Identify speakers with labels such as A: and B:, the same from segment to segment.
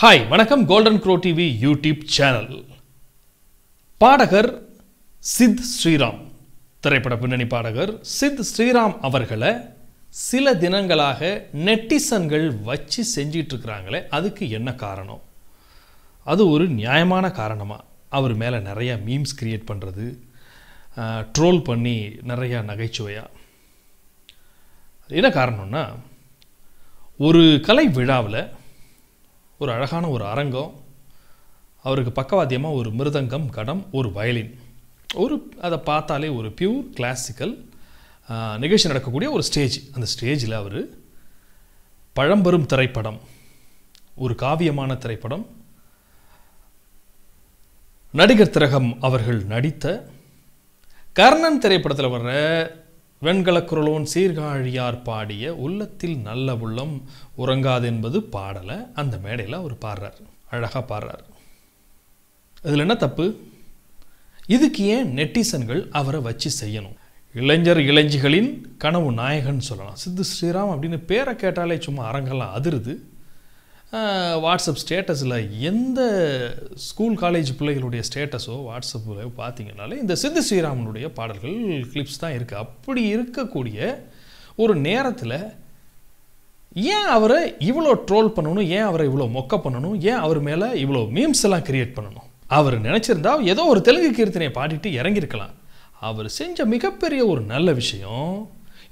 A: Hi வணக்கம் golden crow TV YouTube channel பாடகர் சித் ஸ்ரீராம். திரைப்பட பின்னணி பாடகர் சித் ஸ்ரீராம் அவர்களை சில தினங்களாக நெட்டிசன்கள் வச்சு செஞ்சிட்டு இருக்கிறாங்களே அதுக்கு என்ன காரணம்? அது ஒரு நியாயமான காரணமாக அவர் மேலே நிறையா மீம்ஸ் கிரியேட் பண்ணுறது ட்ரோல் பண்ணி நிறையா நகைச்சுவையாக என்ன காரணம்னா ஒரு கலை விழாவில் ஒரு அழகான ஒரு அரங்கம் அவருக்கு பக்கவாத்தியமாக ஒரு மிருதங்கம் கடம் ஒரு வயலின். ஒரு அதை பார்த்தாலே ஒரு பியூர் கிளாசிக்கல் நிகழ்ச்சி நடக்கக்கூடிய ஒரு ஸ்டேஜ் அந்த ஸ்டேஜில் அவர் பழம்பெரும் திரைப்படம் ஒரு காவியமான திரைப்படம் நடிகர் திரகம் அவர்கள் நடித்த கர்ணன் திரைப்படத்தில் வர்ற வெண்கலக்குரலோன் சீர்காழியார் பாடிய உள்ளத்தில் நல்ல உள்ளம் உறங்காது என்பது பாடலை அந்த மேடையில் அவர் பாடுறார். அழகாக பாடுறார். இதில் என்ன தப்பு? இதுக்கு ஏன் நெட்டிசன்கள் அவரை வச்சு செய்யணும்? இளைஞர் இளைஞிகளின் கனவு நாயகன் சொல்லலாம். சித்து ஸ்ரீராம் அப்படின்னு பேரை கேட்டாலே சும்மா அரங்கெல்லாம் அதிருது. வாட்ஸ்அப் ஸ்டேட்டஸில் எந்த ஸ்கூல் காலேஜ் பிள்ளைகளுடைய ஸ்டேட்டஸோ வாட்ஸ்அப்பில் பார்த்தீங்கனாலே இந்த சித்து ஸ்ரீராமனுடைய பாடல்கள் கிளிப்ஸ் தான் இருக்குது அப்படி இருக்கக்கூடிய ஒரு நேரத்தில் ஏன் அவரை இவ்வளோ ட்ரோல் பண்ணணும்? ஏன் அவரை இவ்வளோ மொக்க பண்ணணும்? ஏன் அவர் மேலே இவ்வளோ மீம்ஸ் எல்லாம் கிரியேட் பண்ணணும்? அவர் நினச்சிருந்தா ஏதோ ஒரு தெலுங்கு கீர்த்தனையை பாடிட்டு இறங்கியிருக்கலாம். அவர் செஞ்ச மிகப்பெரிய ஒரு நல்ல விஷயம்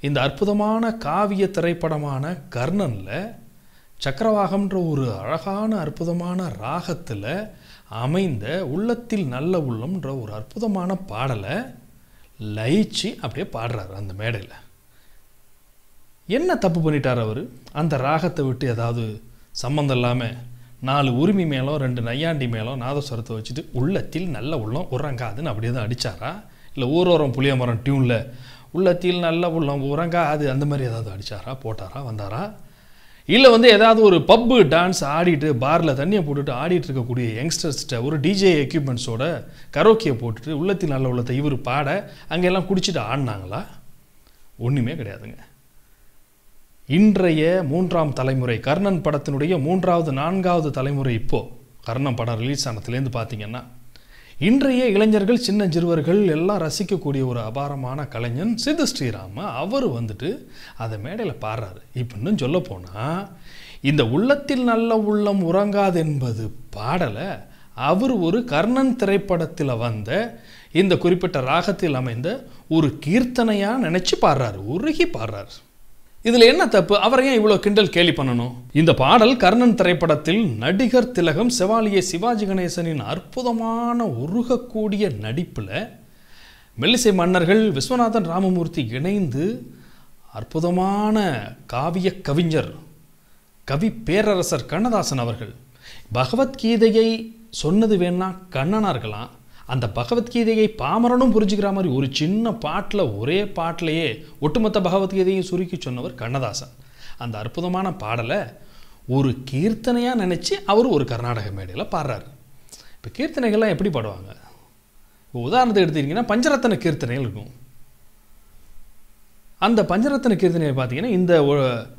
A: இந்த அற்புதமான காவிய திரைப்படமான கர்ணனில் சக்கரவாகம்ன்ற ஒரு அழகான அற்புதமான ராகத்தில் அமைந்த உள்ளத்தில் நல்ல உள்ளம்ன்ற ஒரு அற்புதமான பாடலை லயிச்சு அப்படியே பாடுறாரு அந்த மேடையில். என்ன தப்பு பண்ணிட்டார் அவர்? அந்த ராகத்தை விட்டு ஏதாவது சம்மந்தம் இல்லாமல் நாலு உரிமை மேலும் ரெண்டு நையாண்டி மேலும் நாதஸ்வரத்தை வச்சுட்டு உள்ளத்தில் நல்ல உள்ளம் உறங்காதுன்னு அப்படியே தான் அடித்தாரா இல்லை ஊரோரம் புளிய மரம் டியூனில் உள்ளத்தில் நல்ல உள்ளம் உறங்காது அந்த மாதிரி ஏதாவது அடித்தாரா போட்டாரா? வந்தாரா? இல்லை வந்து ஏதாவது ஒரு பப்பு டான்ஸ் ஆடிட்டு பாரில் தண்ணியை போட்டுட்டு ஆடிட்டு இருக்கக்கூடிய யங்ஸ்டர்ஸ்கிட்ட ஒரு டிஜே எக்யூப்மெண்ட்ஸோட கரோக்கியை போட்டுட்டு உள்ளத்தில் நல்ல உள்ளத்தை இவர் பாட அங்கெல்லாம் குடிச்சிட்டு ஆடினாங்களா? ஒன்றுமே கிடையாதுங்க. இன்றைய மூன்றாம் தலைமுறை கர்ணன் படத்தினுடைய மூன்றாவது நான்காவது தலைமுறை இப்போது கர்ணன் படம் ரிலீஸ் ஆனதுலேருந்து பார்த்தீங்கன்னா இன்றைய இளைஞர்கள் சின்ன சிறுவர்கள் எல்லாம் ரசிக்கக்கூடிய ஒரு அபாரமான கலைஞன் சிது ஸ்ரீராம. அவர் வந்துட்டு அதை மேடையில் பாடுறாரு. இப்போ இன்னும் சொல்ல போனால் இந்த உள்ளத்தில் நல்ல உள்ளம் உறங்காது என்பது பாடலை. அவர் ஒரு கர்ணன் திரைப்படத்தில் வந்த இந்த குறிப்பிட்ட ராகத்தில் அமைந்த ஒரு கீர்த்தனையாக நினச்சி பாடுறாரு உருகி பாடுறாரு. இதில் என்ன தப்பு? அவரை ஏன் இவ்வளோ கிண்டல் கேலி பண்ணணும்? இந்த பாடல் கர்ணன் திரைப்படத்தில் நடிகர் திலகம் செவாலிய சிவாஜி கணேசனின் அற்புதமான உருகக்கூடிய நடிப்பில் மெல்லிசை மன்னர்கள் விஸ்வநாதன் ராமமூர்த்தி இணைந்து அற்புதமான காவிய கவிஞர் கவி பேரரசர் கண்ணதாசன் அவர்கள் பகவத்கீதையை சொன்னது வேணா கண்ணனார்களாம். அந்த பகவத்கீதையை பாமரனும் புரிஞ்சுக்கிற மாதிரி ஒரு சின்ன பாட்டில் ஒரே பாட்டிலேயே ஒட்டுமொத்த பகவத்கீதையை சுருக்கி சொன்னவர் கண்ணதாசன். அந்த அற்புதமான பாடலை ஒரு கீர்த்தனையாக நினச்சி அவர் ஒரு கர்நாடக மேடையில் பாடுறாரு. இப்போ கீர்த்தனைகள்லாம் எப்படி பாடுவாங்க? இப்போ உதாரணத்தை எடுத்துக்கிட்டிங்கன்னா பஞ்சரத்தன கீர்த்தனைகள் இருக்கும். அந்த பஞ்சரத்ன கீர்த்தனையை பார்த்தீங்கன்னா இந்த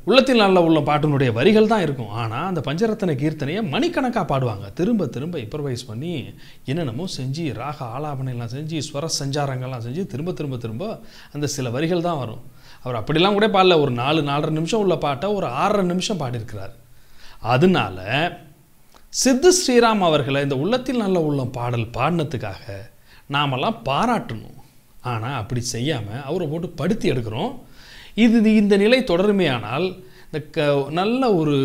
A: உள்ளத்தில் நல்ல உள்ள பாட்டினுடைய வரிகள் தான் இருக்கும். ஆனால் அந்த பஞ்சரத்தன கீர்த்தனையை மணிக்கணக்காக பாடுவாங்க. திரும்ப திரும்ப இம்ப்ரவைஸ் பண்ணி என்னென்னமோ செஞ்சு ராக ஆலாபனைலாம் செஞ்சு ஸ்வர சஞ்சாரங்கள்லாம் செஞ்சு திரும்ப திரும்ப திரும்ப அந்த சில வரிகள் தான் வரும். அவர் அப்படிலாம் கூட பாடல. ஒரு நாலு நாலரை நிமிஷம் உள்ள பாட்டை ஒரு ஆறரை நிமிஷம் பாடியிருக்கிறார். அதனால சித்து ஸ்ரீராம் அவர்களை இந்த உள்ளத்தில் நல்ல உள்ளம் பாடல் பாடினதுக்காக நாமெல்லாம் பாராட்டணும். ஆனால் அப்படி செய்யாமல் அவரை போட்டு படுத்தி எடுக்கிறோம். இது இந்த நிலை தொடருமேயானால் இந்த க நல்ல ஒரு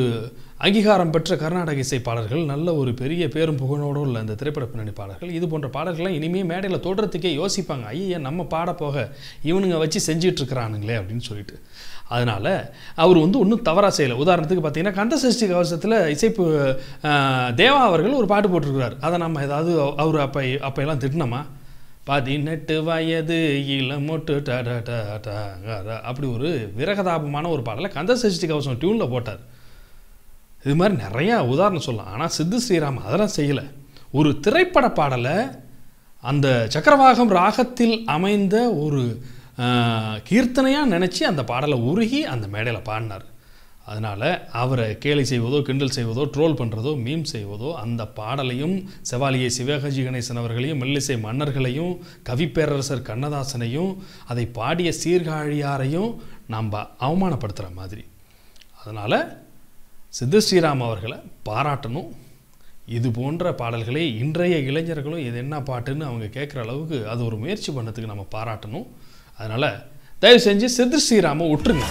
A: அங்கீகாரம் பெற்ற கர்நாடக இசை பாடல்கள் நல்ல ஒரு பெரிய பேரும் புகழோடு உள்ள அந்த திரைப்பட பின்னணி பாடல்கள் இது போன்ற பாடல்கள்லாம் இனிமேல் மேடையில் தொடரத்துக்கே யோசிப்பாங்க. ஐயா நம்ம பாட போக இவனுங்க வச்சு செஞ்சிட்ருக்கிறானுங்களே அப்படின்னு சொல்லிட்டு. அதனால் அவர் வந்து ஒன்றும் தவறாக செய்யலை. உதாரணத்துக்கு பார்த்தீங்கன்னா கந்தசஷ்டி கவசத்தில் இசைப்பு தேவா அவர்கள் ஒரு பாட்டு போட்டிருக்கிறார். அதை நம்ம ஏதாவது அவர் அப்போ அப்போ எல்லாம் திட்டினோமா? பதினெட்டு வயது இளமொட்டு ட அப்படி ஒரு விரகதாபமான ஒரு பாடலை கந்த சஷ்டி கவசம் டியூனில் போட்டார். இது மாதிரி நிறையா உதாரணம் சொல்லலாம். ஆனால் சித்து ஸ்ரீராம் அதெல்லாம் செய்யலை. ஒரு திரைப்பட பாடலை அந்த சக்கரவாகம் ராகத்தில் அமைந்த ஒரு கீர்த்தனையாக நினச்சி அந்த பாடலை உருகி அந்த மேடையில் பாடினார். அதனால் அவரை கேலி செய்வதோ கிண்டல் செய்வதோ ட்ரோல் பண்ணுறதோ மீம் செய்வதோ அந்த பாடலையும் செவாலியை சிவகஜி கணேசன் அவர்களையும் மெல்லிசை மன்னர்களையும் கவிப்பேரரசர் கண்ணதாசனையும் அதை பாடிய சீர்காழியாரையும் நாம் அவமானப்படுத்துகிற மாதிரி. அதனால் சித்த ஸ்ரீராம் அவர்களை பாராட்டணும். இது போன்ற பாடல்களை இன்றைய இளைஞர்களும் இது என்ன பாட்டுன்னு அவங்க கேட்குற அளவுக்கு அது ஒரு முயற்சி பண்ணதுக்கு நம்ம பாராட்டணும். அதனால் தயவு செஞ்சு சித்த ஸ்ரீராமை விட்டுருங்க